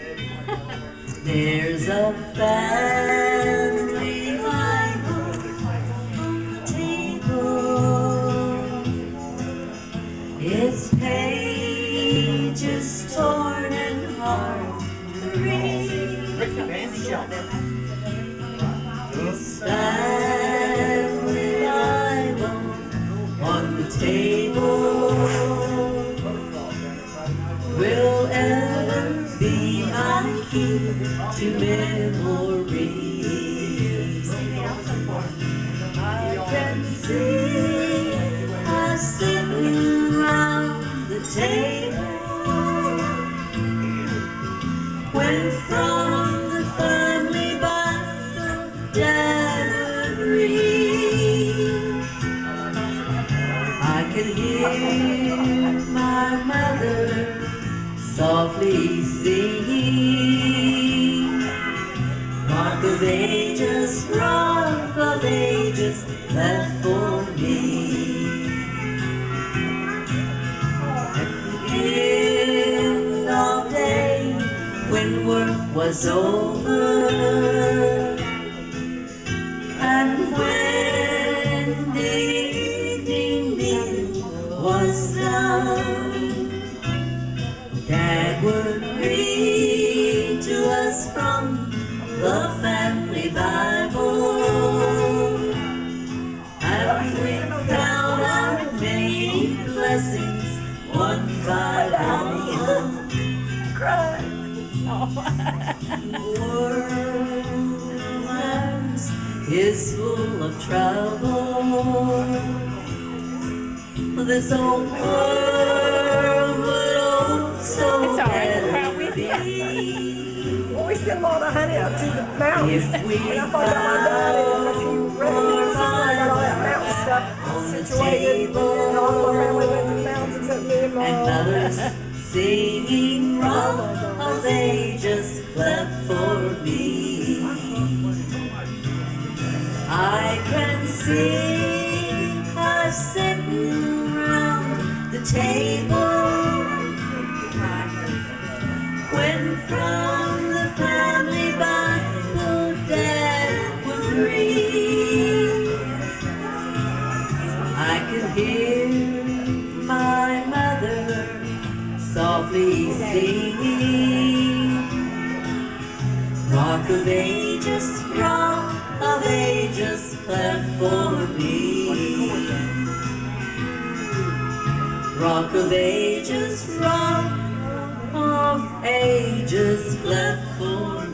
There's a family Bible table. Its pages torn and hard to read. This family Bible on the table I can see us sitting round the table when from the family Bible Dad would read. I can hear my mother softly singing. When work was over, and when the evening meal was done, Dad would read to us from the family Bible. And we count our many blessings one by one. World is full of trouble. This old world would also It's all right, we're better proud with be Well, we sent a lot of honey up to the mountains. if we And I thought that my dad is a few refugees, I got all that mountain stuff the situated. And all my family went to the mountains except me and and mom. singing ages left for me. I can see us sitting round the table when from the family Bible Dad would read. I can hear my mother softly singing. Of ages, rock of ages, left for me. Rock of ages, rock of ages, left for